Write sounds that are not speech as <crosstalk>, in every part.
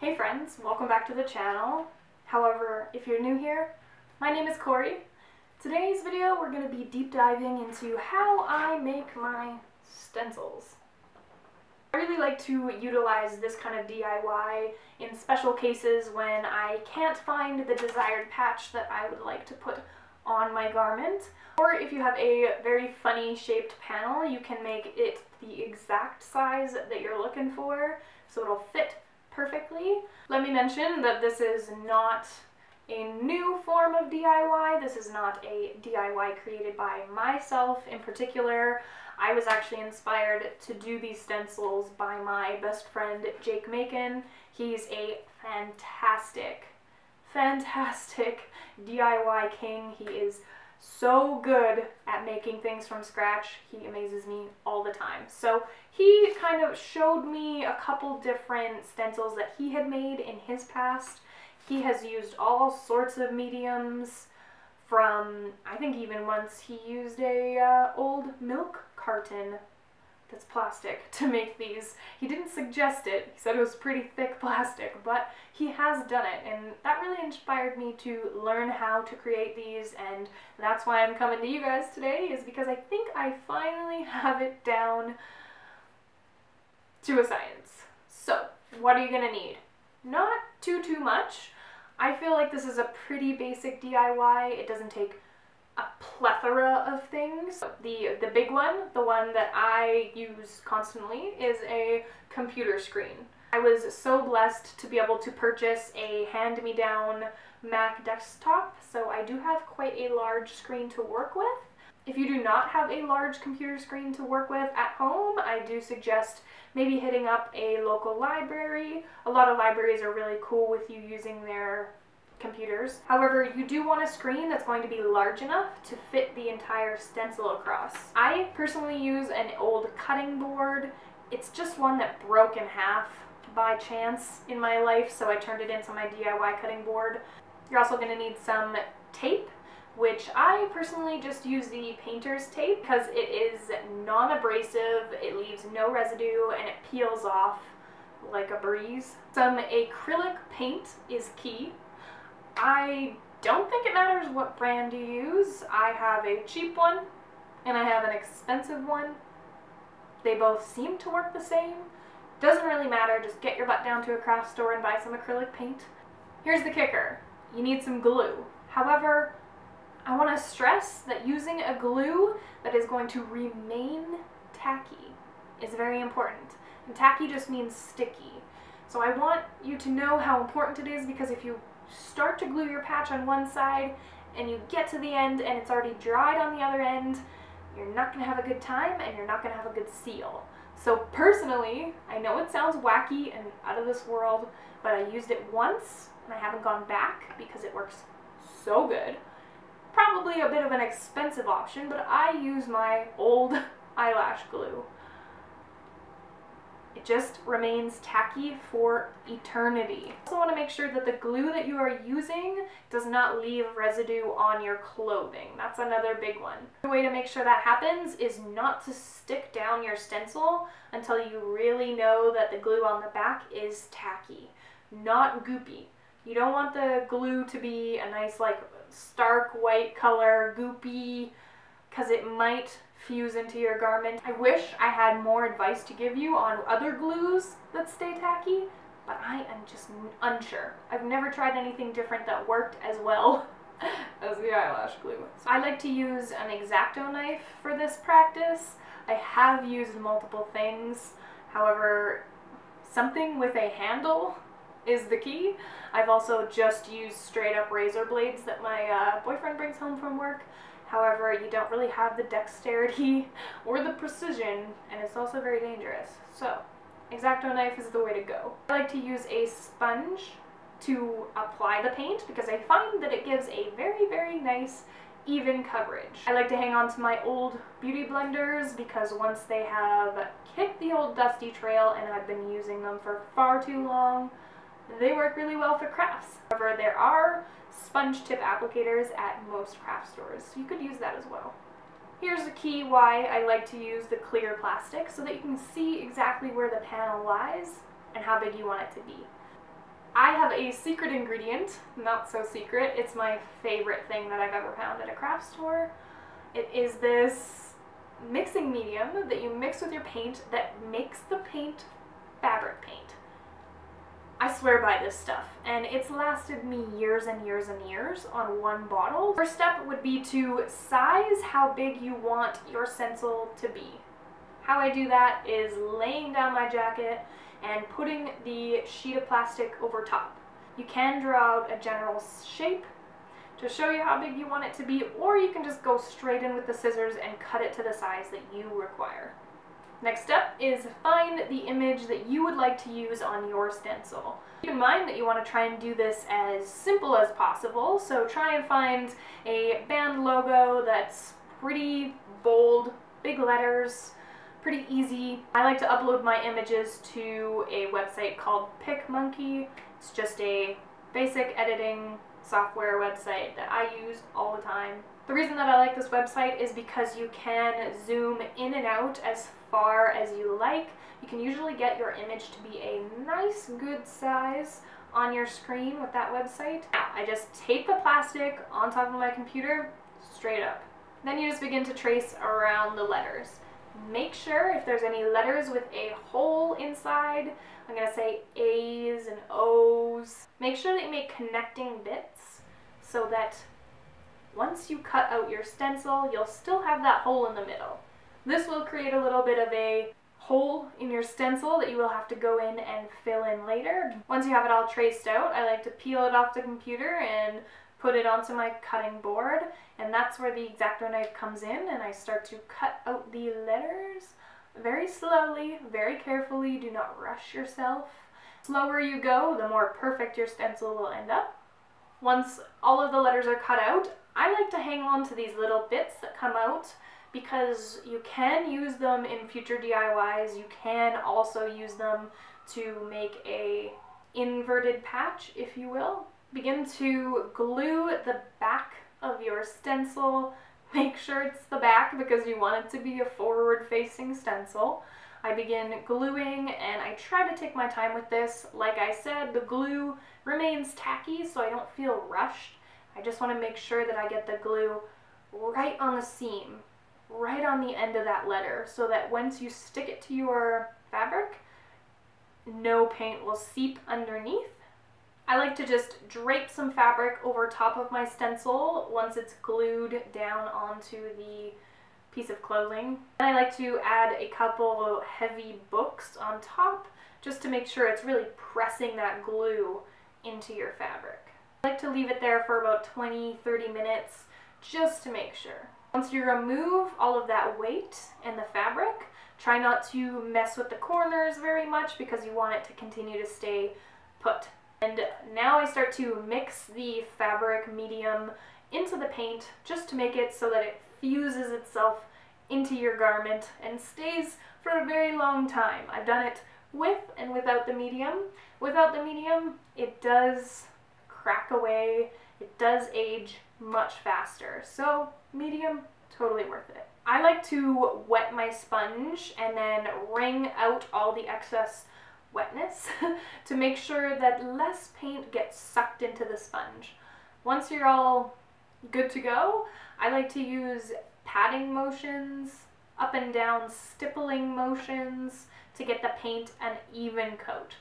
Hey friends, welcome back to the channel. However, if you're new here, my name is Cori. Today's video we're going to be deep diving into how I make my stencils. I really like to utilize this kind of DIY in special cases when I can't find the desired patch that I would like to put on my garment. Or if you have a very funny shaped panel, you can make it the exact size that you're looking for so it'll fit perfectly. Let me mention that this is not a new form of DIY. This is not a DIY created by myself in particular. I was actually inspired to do these stencils by my best friend Jake Makin. He's a fantastic, fantastic <laughs> DIY king. He is so good at making things from scratch. He amazes me all the time. So he kind of showed me a couple different stencils that he had made in his past. He has used all sorts of mediums from, I think even once he used a uh, old milk carton that's plastic <laughs> to make these. He didn't suggest it, he said it was pretty thick <laughs> plastic, but he has done it, and that really inspired me to learn how to create these, and that's why I'm coming to you guys today, is because I think I finally have it down to a science. So, what are you gonna need? Not too, too much. I feel like this is a pretty basic DIY. It doesn't take a plethora of things. The, the big one, the one that I use constantly, is a computer screen. I was so blessed to be able to purchase a hand-me-down Mac desktop, so I do have quite a large screen to work with. If you do not have a large computer screen to work with at home, I do suggest maybe hitting up a local library. A lot of libraries are really cool with you using their computers. However, you do want a screen that's going to be large enough to fit the entire stencil across. I personally use an old cutting board. It's just one that broke in half by chance in my life, so I turned it into my DIY cutting board. You're also going to need some tape which I personally just use the painter's tape because it is non-abrasive, it leaves no residue, and it peels off like a breeze. Some acrylic paint is key. I don't think it matters what brand you use. I have a cheap one and I have an expensive one. They both seem to work the same. Doesn't really matter, just get your butt down to a craft store and buy some acrylic paint. Here's the kicker. You need some glue. However, I want to stress that using a glue that is going to remain tacky is very important. And tacky just means sticky. So I want you to know how important it is because if you start to glue your patch on one side and you get to the end and it's already dried on the other end, you're not going to have a good time and you're not going to have a good seal. So personally, I know it sounds wacky and out of this world, but I used it once and I haven't gone back because it works so good. Probably a bit of an expensive option, but I use my old <laughs> eyelash glue. It just remains tacky for eternity. Also want to make sure that the glue that you are using does not leave residue on your clothing. That's another big one. The way to make sure that happens is not to stick down your stencil until you really know that the glue on the back is tacky, not goopy. You don't want the glue to be a nice like stark white color, goopy, because it might fuse into your garment. I wish I had more advice to give you on other glues that stay tacky, but I am just unsure. I've never tried anything different that worked as well <laughs> as the eyelash glue. So I like to use an X-Acto knife for this practice. I have used multiple things, however, something with a handle is the key. I've also just used straight up razor blades that my uh, boyfriend brings home from work. However, you don't really have the dexterity or the precision, and it's also very dangerous. So, X-Acto knife is the way to go. I like to use a sponge to apply the paint because I find that it gives a very, very nice even coverage. I like to hang on to my old beauty blenders because once they have kicked the old dusty trail and I've been using them for far too long, they work really well for crafts. However, there are sponge tip applicators at most craft stores, so you could use that as well. Here's the key why I like to use the clear plastic so that you can see exactly where the panel lies and how big you want it to be. I have a secret ingredient, not so secret. It's my favorite thing that I've ever found at a craft store. It is this mixing medium that you mix with your paint that makes the paint fabric paint. I swear by this stuff, and it's lasted me years and years and years on one bottle. First step would be to size how big you want your stencil to be. How I do that is laying down my jacket and putting the sheet of plastic over top. You can draw out a general shape to show you how big you want it to be, or you can just go straight in with the scissors and cut it to the size that you require. Next step is find the image that you would like to use on your stencil. Keep in mind that you want to try and do this as simple as possible, so try and find a band logo that's pretty bold, big letters, pretty easy. I like to upload my images to a website called PicMonkey. It's just a basic editing software website that I use all the time. The reason that I like this website is because you can zoom in and out as far as you like. You can usually get your image to be a nice good size on your screen with that website. I just tape the plastic on top of my computer straight up. Then you just begin to trace around the letters. Make sure if there's any letters with a hole inside, I'm going to say A's and O's. Make sure that you make connecting bits so that once you cut out your stencil, you'll still have that hole in the middle. This will create a little bit of a hole in your stencil that you will have to go in and fill in later. Once you have it all traced out, I like to peel it off the computer and put it onto my cutting board and that's where the X-Acto knife comes in and I start to cut out the letters very slowly, very carefully, do not rush yourself. The Slower you go, the more perfect your stencil will end up. Once all of the letters are cut out, I like to hang on to these little bits that come out because you can use them in future DIYs. You can also use them to make a inverted patch, if you will. Begin to glue the back of your stencil. Make sure it's the back because you want it to be a forward facing stencil. I begin gluing and I try to take my time with this. Like I said, the glue remains tacky so I don't feel rushed. I just want to make sure that I get the glue right on the seam, right on the end of that letter so that once you stick it to your fabric, no paint will seep underneath I like to just drape some fabric over top of my stencil once it's glued down onto the piece of clothing. And I like to add a couple heavy books on top just to make sure it's really pressing that glue into your fabric. I like to leave it there for about 20-30 minutes just to make sure. Once you remove all of that weight and the fabric, try not to mess with the corners very much because you want it to continue to stay put. And now I start to mix the fabric medium into the paint just to make it so that it fuses itself into your garment and stays for a very long time. I've done it with and without the medium. Without the medium, it does crack away, it does age much faster. So medium, totally worth it. I like to wet my sponge and then wring out all the excess wetness <laughs> to make sure that less paint gets sucked into the sponge. Once you're all good to go, I like to use patting motions, up and down stippling motions to get the paint an even coat.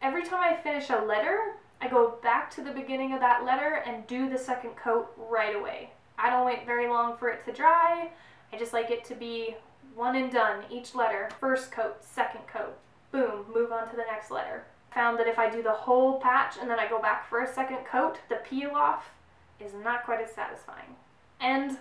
Every time I finish a letter, I go back to the beginning of that letter and do the second coat right away. I don't wait very long for it to dry. I just like it to be one and done, each letter. First coat, second coat, boom, move on to the next letter. Found that if I do the whole patch and then I go back for a second coat, the peel off is not quite as satisfying. And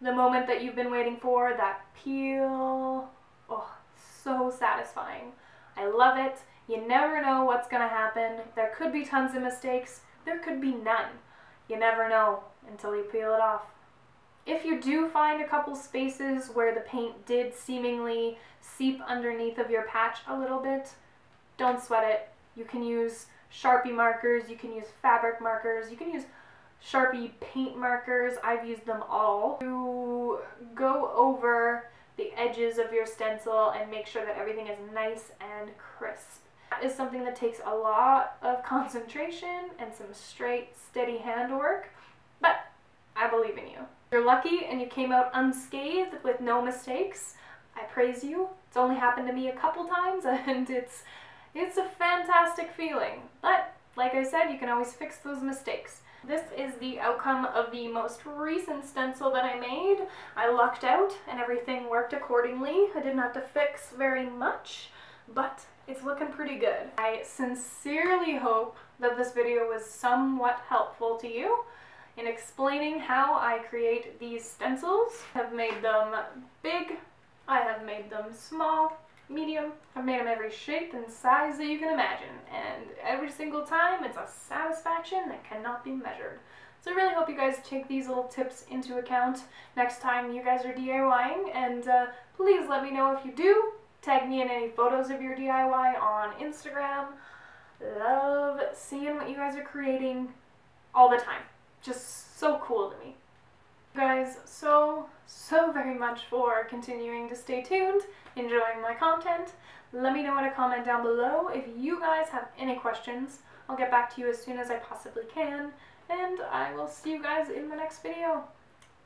the moment that you've been waiting for, that peel, oh, so satisfying. I love it. You never know what's to happen. There could be tons of mistakes. There could be none. You never know until you peel it off. If you do find a couple spaces where the paint did seemingly seep underneath of your patch a little bit, don't sweat it. You can use Sharpie markers, you can use fabric markers, you can use Sharpie paint markers. I've used them all to go over the edges of your stencil and make sure that everything is nice and crisp. That is something that takes a lot of concentration and some straight, steady handwork, but I believe in you. You're lucky and you came out unscathed with no mistakes. I praise you. It's only happened to me a couple times <laughs> and it's it's a fantastic feeling. But like I said, you can always fix those mistakes. This is the outcome of the most recent stencil that I made. I lucked out and everything worked accordingly. I didn't have to fix very much, but it's looking pretty good. I sincerely hope that this video was somewhat helpful to you in explaining how I create these stencils. I have made them big, I have made them small, medium. I've made them every shape and size that you can imagine, and every single time it's a satisfaction that cannot be measured. So I really hope you guys take these little tips into account next time you guys are DIYing, and uh, please let me know if you do. Tag me in any photos of your DIY on Instagram. Love seeing what you guys are creating all the time. Just so cool to me guys so, so very much for continuing to stay tuned, enjoying my content. Let me know in a comment down below if you guys have any questions. I'll get back to you as soon as I possibly can, and I will see you guys in the next video.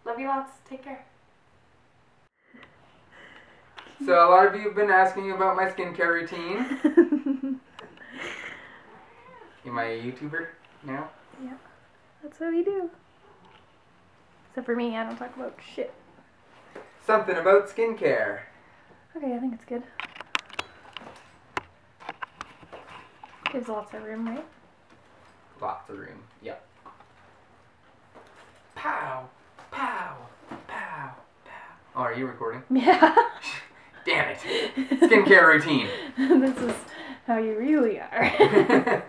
Love you lots. Take care. So a lot of you have been asking about my skincare routine. <laughs> Am I a YouTuber now? Yeah, that's what we do. Except for me, I don't talk about shit. Something about skincare. Okay, I think it's good. Gives lots of room, right? Lots of room. Yep. Pow! Pow! Pow! Pow! Oh, are you recording? <laughs> Yeah. <laughs> Damn it! Skincare routine. <laughs> this is how you really are.